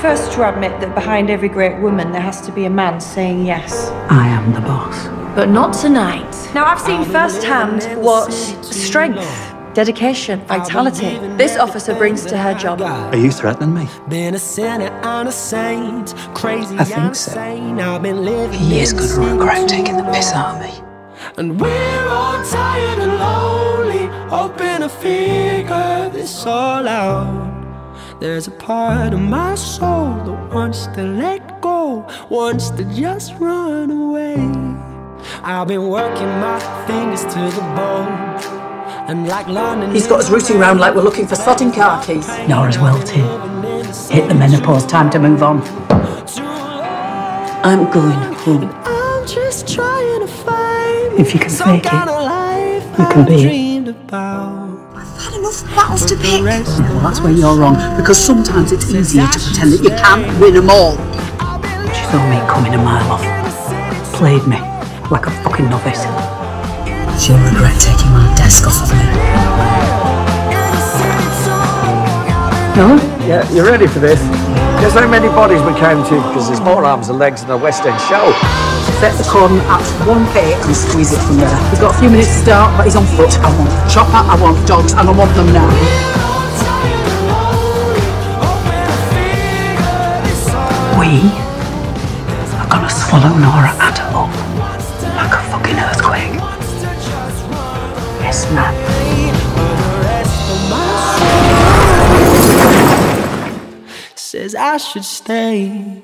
first to admit that behind every great woman there has to be a man saying yes. I am the boss. But not tonight. Now, I've seen firsthand what strength, dedication, vitality this officer brings to her job. Are you threatening me? Been a sinner and a saint, crazy I think so. I've been living He is gonna regret taking the piss out of me. And we're all tired and lonely, hoping to figure this all out. There's a part of my soul that wants to let go, wants to just run away. I've been working my fingers to the bone, and like London. He's got us rooting around like we're looking for sodding car keys. Nora's too. Hit the menopause, time to move on. I'm going home. I'm just trying to find If you can some fake it, kind of life you can I be it. Dreamed about. had enough battles to pick. Well, that's where you're wrong, because sometimes it's easier to pretend that you can't win them all. She saw me coming a mile off. Played me like a fucking novice. She'll regret taking my desk off of me. No? Yeah, you're ready for this? There's so many bodies we to because there's more arms and legs than a West End show. Set the cordon at 1k and squeeze it from there. We've got a few minutes to start, but he's on foot. I want chopper, I want dogs, and I want them now. We are gonna swallow Nora up like a fucking earthquake. Yes, ma'am. Says I should stay.